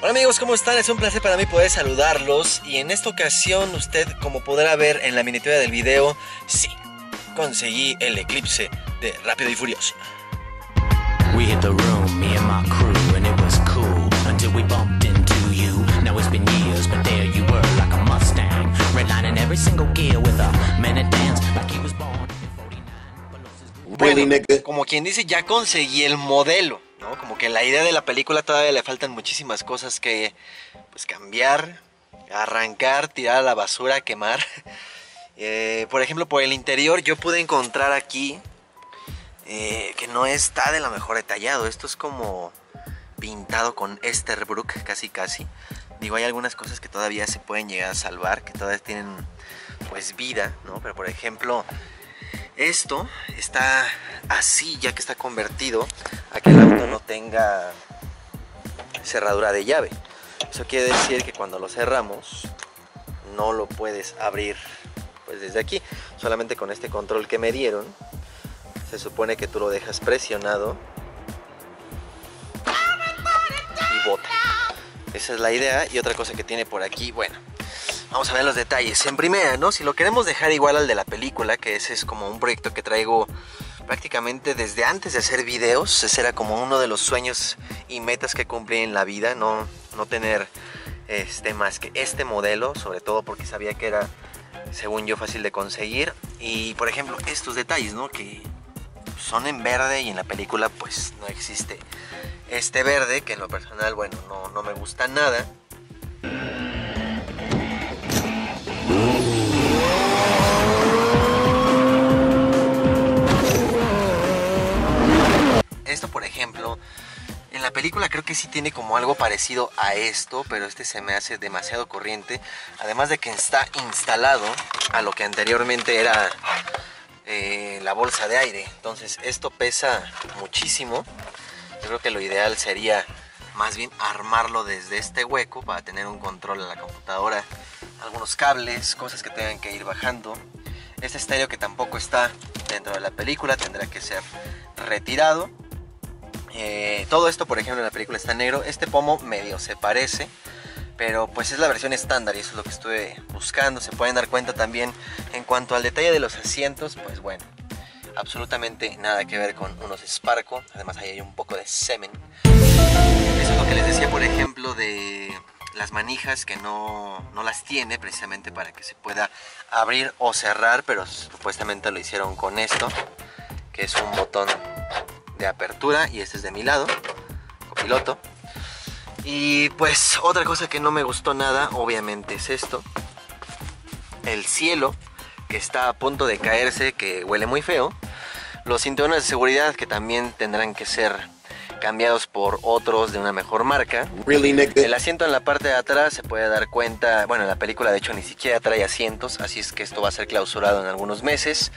Hola amigos, ¿cómo están? Es un placer para mí poder saludarlos y en esta ocasión usted, como podrá ver en la miniatura del video, sí, conseguí el eclipse de Rápido y Furioso. Every single gear with a minute dance, like he was born in 49. Bueno, como quien dice, ya conseguí el modelo, ¿no? Como que la idea de la película todavía le faltan muchísimas cosas que pues cambiar, arrancar, tirar a la basura, quemar. Eh, por ejemplo, por el interior yo pude encontrar aquí eh, que no está de lo mejor detallado. Esto es como pintado con Esterbrook, casi casi. Digo, hay algunas cosas que todavía se pueden llegar a salvar, que todavía tienen pues vida, ¿no? Pero por ejemplo, esto está así, ya que está convertido a que el auto no tenga cerradura de llave. Eso quiere decir que cuando lo cerramos, no lo puedes abrir pues desde aquí. Solamente con este control que me dieron, se supone que tú lo dejas presionado Esa es la idea. Y otra cosa que tiene por aquí, bueno, vamos a ver los detalles. En primera, ¿no? Si lo queremos dejar igual al de la película, que ese es como un proyecto que traigo prácticamente desde antes de hacer videos. Ese era como uno de los sueños y metas que cumplí en la vida, no, no tener este, más que este modelo, sobre todo porque sabía que era, según yo, fácil de conseguir. Y por ejemplo, estos detalles, ¿no? Que son en verde y en la película pues no existe este verde, que en lo personal, bueno, no, no me gusta nada. Esto, por ejemplo, en la película creo que sí tiene como algo parecido a esto, pero este se me hace demasiado corriente. Además de que está instalado a lo que anteriormente era eh, la bolsa de aire. Entonces esto pesa muchísimo. Yo creo que lo ideal sería más bien armarlo desde este hueco para tener un control en la computadora. Algunos cables, cosas que tengan que ir bajando. Este estéreo que tampoco está dentro de la película tendrá que ser retirado. Eh, todo esto, por ejemplo, en la película está negro. Este pomo medio se parece, pero pues es la versión estándar y eso es lo que estuve buscando. Se pueden dar cuenta también en cuanto al detalle de los asientos, pues bueno, absolutamente nada que ver con unos Sparco. Además ahí hay un poco de semen. Eso es lo que les decía, por ejemplo, de las manijas que no, no las tiene precisamente para que se pueda abrir o cerrar, pero supuestamente lo hicieron con esto, que es un botón de apertura y este es de mi lado, copiloto. Y pues otra cosa que no me gustó nada, obviamente es esto. El cielo, que está a punto de caerse, que huele muy feo. Los cinturones de seguridad que también tendrán que ser cambiados por otros de una mejor marca. El asiento en la parte de atrás se puede dar cuenta, bueno, la película de hecho ni siquiera trae asientos, así es que esto va a ser clausurado en algunos meses.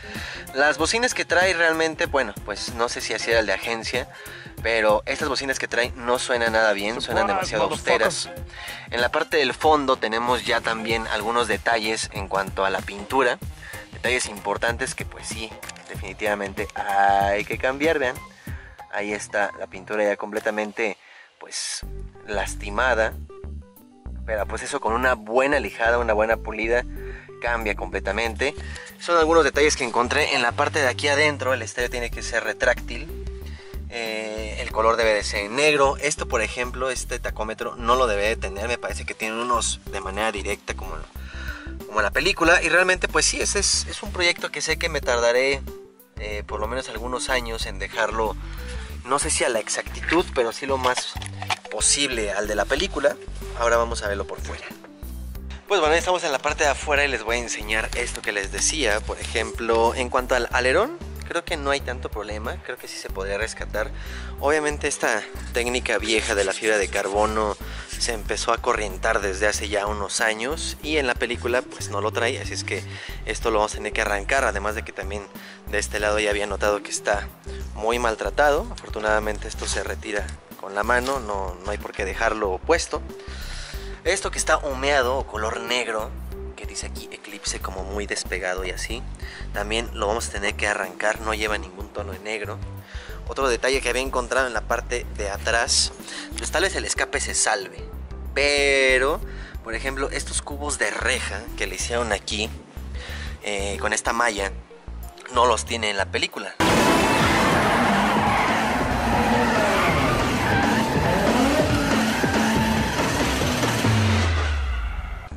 Las bocinas que trae realmente, bueno, pues no sé si así era el de agencia, pero estas bocinas que trae no suenan nada bien, suenan demasiado austeras. En la parte del fondo tenemos ya también algunos detalles en cuanto a la pintura, detalles importantes que pues sí, definitivamente hay que cambiar, vean. Ahí está la pintura ya completamente pues lastimada. Pero pues eso con una buena lijada, una buena pulida cambia completamente. Son algunos detalles que encontré en la parte de aquí adentro. El estéreo tiene que ser retráctil. Eh, el color debe de ser negro. Esto, por ejemplo, este tacómetro no lo debe de tener. Me parece que tiene unos de manera directa como, como la película. Y realmente, pues sí, ese es, es un proyecto que sé que me tardaré eh, por lo menos algunos años en dejarlo no sé si a la exactitud, pero sí lo más posible al de la película. Ahora vamos a verlo por fuera. Pues bueno, estamos en la parte de afuera y les voy a enseñar esto que les decía. Por ejemplo, en cuanto al alerón, creo que no hay tanto problema. Creo que sí se podría rescatar. Obviamente esta técnica vieja de la fibra de carbono se empezó a corrientar desde hace ya unos años y en la película pues no lo trae, así es que esto lo vamos a tener que arrancar, además de que también de este lado ya había notado que está muy maltratado, afortunadamente esto se retira con la mano, no, no hay por qué dejarlo puesto. Esto que está humeado o color negro, que dice aquí Eclipse como muy despegado y así. También lo vamos a tener que arrancar, no lleva ningún tono de negro. Otro detalle que había encontrado en la parte de atrás, pues tal vez el escape se salve. Pero, por ejemplo, estos cubos de reja que le hicieron aquí, eh, con esta malla, no los tiene en la película.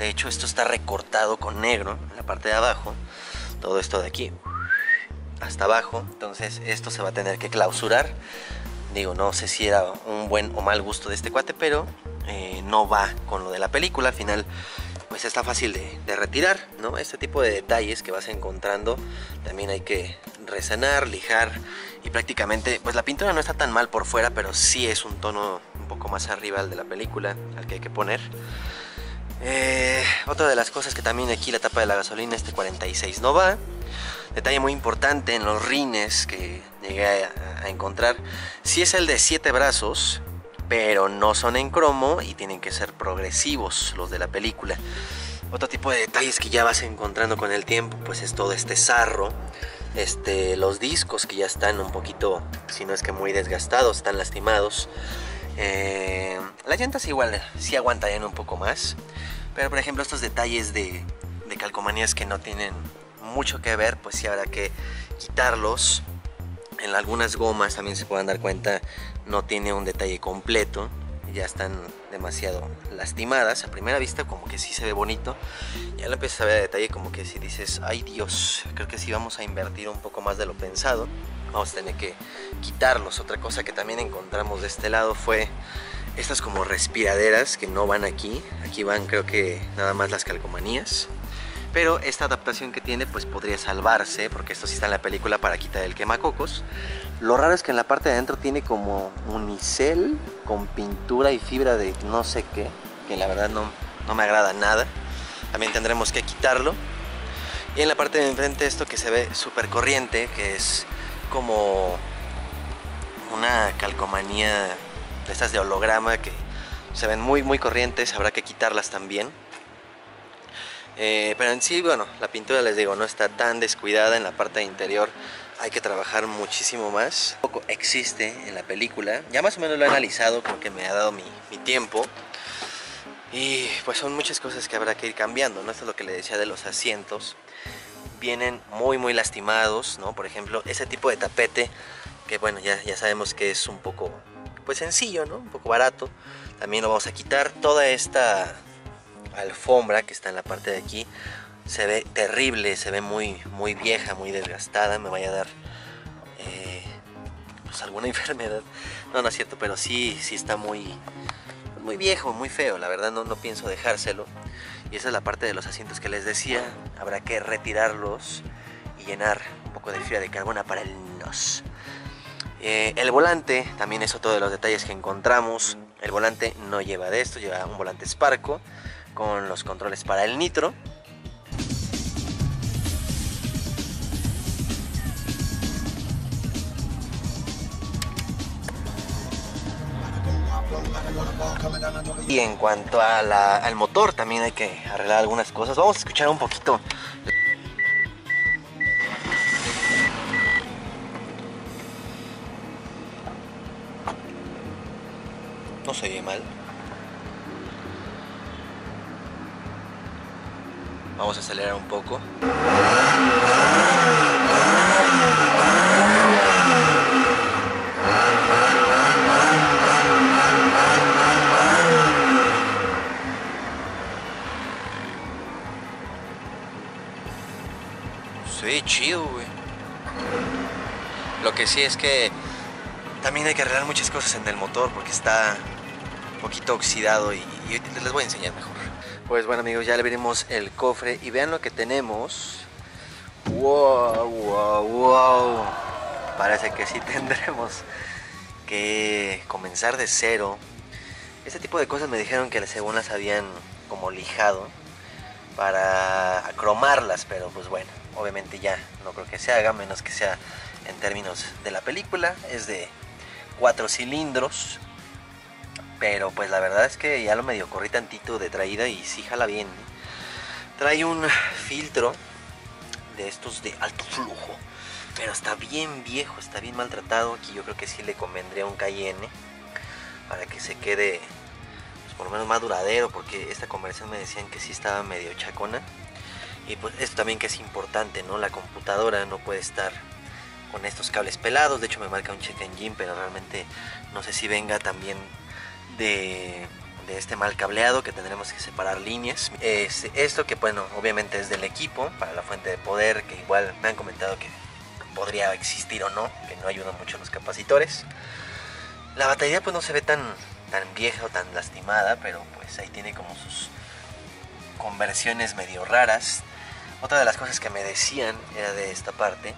De hecho, esto está recortado con negro en la parte de abajo. Todo esto de aquí hasta abajo. Entonces esto se va a tener que clausurar. Digo, no sé si era un buen o mal gusto de este cuate, pero eh, no va con lo de la película. Al final, pues está fácil de, de, retirar, ¿no? Este tipo de detalles que vas encontrando también hay que resanar, lijar y prácticamente, pues la pintura no está tan mal por fuera, pero sí es un tono un poco más arriba al de la película, al que hay que poner. Eh, otra de las cosas que también aquí la tapa de la gasolina, este 46 no va. Detalle muy importante en los rines que llegué a, encontrar. Si sí es el de 7 brazos, pero no son en cromo y tienen que ser progresivos los de la película. Otro tipo de detalles que ya vas encontrando con el tiempo, pues es todo este sarro, este, los discos que ya están un poquito, si no es que muy desgastados, están lastimados. Eh, las llantas igual sí aguantarían un poco más. Pero por ejemplo estos detalles de, calcomanías que no tienen mucho que ver, pues sí habrá que quitarlos. En algunas gomas también se pueden dar cuenta, no tiene un detalle completo. Ya están demasiado lastimadas. A primera vista como que sí se ve bonito. Ya lo empiezas a ver detalle como que si dices, ay Dios, creo que sí vamos a invertir un poco más de lo pensado. Vamos a tener que quitarlos. Otra cosa que también encontramos de este lado fue estas como respiraderas que no van aquí. Aquí van creo que nada más las calcomanías. Pero esta adaptación que tiene pues podría salvarse porque esto sí está en la película para quitar el quemacocos. Lo raro es que en la parte de adentro tiene como unicel con pintura y fibra de no sé qué. Que la verdad no, no me agrada nada. También tendremos que quitarlo. Y en la parte de enfrente esto que se ve súper corriente, que es como una calcomanía de estas de holograma que se ven muy muy corrientes, habrá que quitarlas también. Eh, pero en sí, bueno, la pintura les digo, no está tan descuidada en la parte interior. Hay que trabajar muchísimo más. Poco existe en la película. Ya más o menos lo he analizado porque me ha dado mi, mi tiempo. Y pues son muchas cosas que habrá que ir cambiando, ¿no? Esto es lo que le decía de los asientos. Vienen muy muy lastimados, ¿no? Por ejemplo, ese tipo de tapete que bueno, ya, ya sabemos que es un poco pues sencillo, ¿no? Un poco barato. También lo vamos a quitar. Toda esta alfombra que está en la parte de aquí se ve terrible, se ve muy, muy vieja, muy desgastada. Me vaya a dar eh, pues alguna enfermedad. No, no es cierto, pero sí, sí está muy, muy viejo, muy feo. La verdad no, no pienso dejárselo. Y esa es la parte de los asientos que les decía. Habrá que retirarlos y llenar un poco de fibra de carbono para el nos. Eh, el volante también es otro de los detalles que encontramos. El volante no lleva de esto, lleva un volante Sparco con los controles para el nitro. Y en cuanto a la, al motor también hay que arreglar algunas cosas. Vamos a escuchar un poquito no se oye mal. Vamos a acelerar un poco. Chido, güey. Lo que sí es que también hay que arreglar muchas cosas en el motor porque está un poquito oxidado y, y les voy a enseñar mejor. Pues bueno amigos, ya le veremos el cofre y vean lo que tenemos. Wow, wow, wow. Parece que sí tendremos que comenzar de cero. Este tipo de cosas me dijeron que según las habían como lijado para cromarlas, pero pues bueno, obviamente ya no creo que se haga, menos que sea en términos de la película. Es de cuatro cilindros, pero pues la verdad es que ya lo medio corrí tantito de traída y sí jala bien. Trae un filtro de estos de alto flujo. Pero está bien viejo, está bien maltratado. Aquí yo creo que sí le convendría un Cayenne. Para que se quede pues, por lo menos más duradero. Porque esta conversión me decían que sí estaba medio chacona. Y pues esto también que es importante, ¿no? La computadora no puede estar con estos cables pelados. De hecho me marca un check engine, pero realmente no sé si venga también de, de este mal cableado que tendremos que separar líneas. Es esto que bueno, obviamente es del equipo para la fuente de poder, que igual me han comentado que podría existir o no, que no ayudan mucho los capacitores. La batería pues no se ve tan, tan vieja o tan lastimada, pero pues ahí tiene como sus conversiones medio raras. Otra de las cosas que me decían era de esta parte,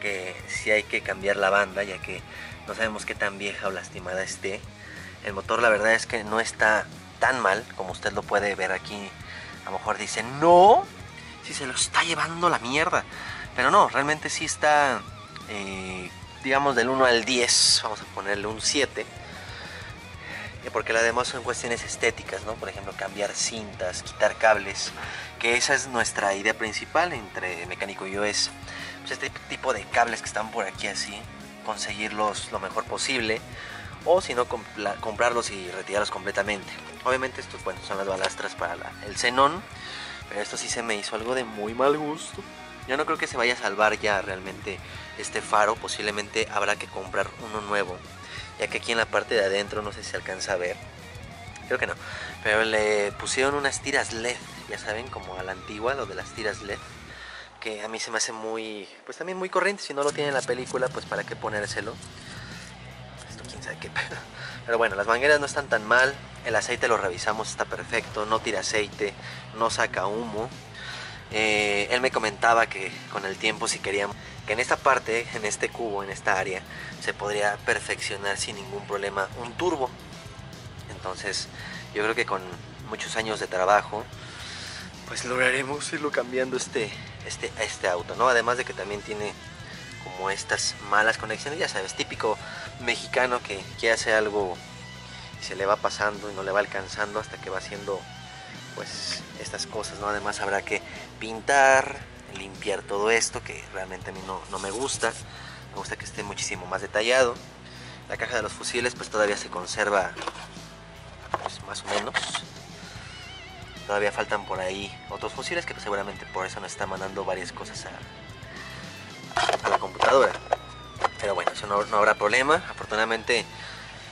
que si hay que cambiar la banda, ya que no sabemos qué tan vieja o lastimada esté. El motor la verdad es que no está tan mal como usted lo puede ver aquí. A lo mejor dice, no, si se lo está llevando la mierda. Pero no, realmente sí está, eh, digamos, del 1 al 10, vamos a ponerle un 7. Porque además son cuestiones estéticas, ¿no? Por ejemplo, cambiar cintas, quitar cables, que esa es nuestra idea principal entre mecánico y yo es pues, este tipo de cables que están por aquí así, conseguirlos lo mejor posible o si no comprarlos y retirarlos completamente. Obviamente estos bueno, son las balastras para el xenón, pero esto sí se me hizo algo de muy mal gusto. Yo no creo que se vaya a salvar ya realmente este faro, posiblemente habrá que comprar uno nuevo, ya que aquí en la parte de adentro no sé si se alcanza a ver. Creo que no, pero le pusieron unas tiras LED, ya saben, como a la antigua, lo de las tiras LED que a mí se me hace muy, pues también muy corriente. Si no lo tiene en la película, pues para qué ponérselo. Esto quién sabe qué Pero bueno, las mangueras no están tan mal. El aceite lo revisamos, está perfecto. No tira aceite, no saca humo. Eh, él me comentaba que con el tiempo si queríamos que en esta parte, en este cubo, en esta área, se podría perfeccionar sin ningún problema un turbo. Entonces, yo creo que con muchos años de trabajo, pues lograremos irlo cambiando este, este, este auto, ¿no? Además de que también tiene como estas malas conexiones, ya sabes, típico mexicano que quiere hacer algo y se le va pasando y no le va alcanzando hasta que va haciendo pues estas cosas, ¿no? Además habrá que pintar, limpiar todo esto que realmente a mí no, no me gusta, me gusta que esté muchísimo más detallado. La caja de los fusiles pues todavía se conserva pues, más o menos. Todavía faltan por ahí otros fusiles que pues, seguramente por eso nos está mandando varias cosas a, la computadora. Pero bueno, eso no, habrá problema. Afortunadamente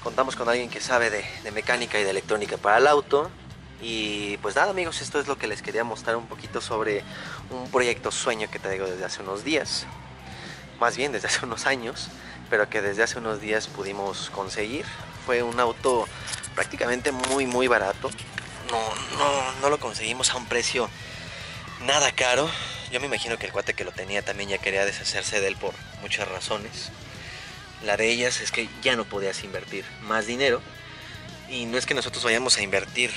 contamos con alguien que sabe de, de mecánica y de electrónica para el auto. Y pues nada amigos, esto es lo que les quería mostrar un poquito sobre un proyecto sueño que traigo desde hace unos días. Más bien desde hace unos años, pero que desde hace unos días pudimos conseguir. Fue un auto prácticamente muy muy barato no, no, no lo conseguimos a un precio nada caro. Yo me imagino que el cuate que lo tenía también ya quería deshacerse de él por muchas razones. La de ellas es que ya no podías invertir más dinero. Y no es que nosotros vayamos a invertir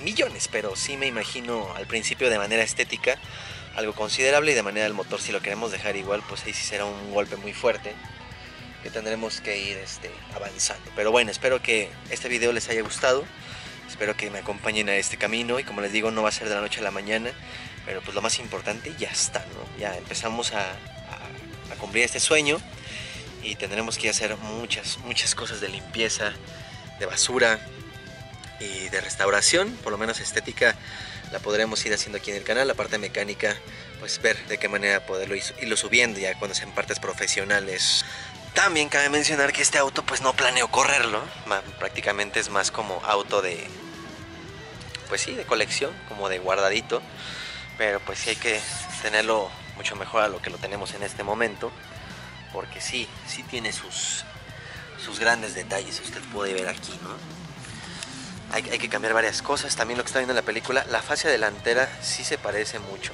millones, pero sí me imagino al principio de manera estética algo considerable y de manera del motor si lo queremos dejar igual, pues ahí sí será un golpe muy fuerte que tendremos que ir este, avanzando. Pero bueno, espero que este video les haya gustado. Espero que me acompañen a este camino y como les digo no va a ser de la noche a la mañana, pero pues lo más importante ya está, ¿no? Ya empezamos a, cumplir este sueño y tendremos que hacer muchas, muchas cosas de limpieza, de basura y de restauración, por lo menos estética la podremos ir haciendo aquí en el canal, la parte mecánica, pues ver de qué manera poderlo irlo subiendo ya cuando sean partes profesionales. También cabe mencionar que este auto pues no planeo correrlo, prácticamente es más como auto de, pues sí, de colección, como de guardadito, pero pues sí hay que tenerlo mucho mejor a lo que lo tenemos en este momento, porque sí, sí tiene sus, sus grandes detalles, usted puede ver aquí, ¿no? Hay, que cambiar varias cosas, también lo que está viendo en la película, la fascia delantera sí se parece mucho,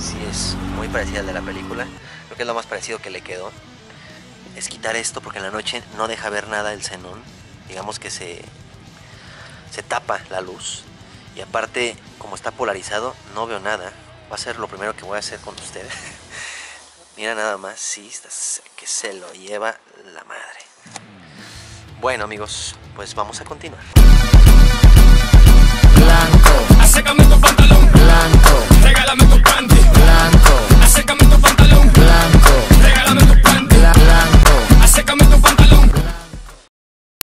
sí es muy parecida a la de la película, creo que es lo más parecido que le quedó es quitar esto porque en la noche no deja ver nada el xenón. Digamos que se, se tapa la luz. Y aparte, como está polarizado, no veo nada. Va a ser lo primero que voy a hacer con ustedes. Mira nada más, sí, que se lo lleva la madre. Bueno amigos, pues vamos a continuar. Blanco. Acércame tu pantalón. Blanco. Regálame tu panty. Blanco. Acércame tu pantalón. Blanco. Regálame tu panty. Blanco. Acércame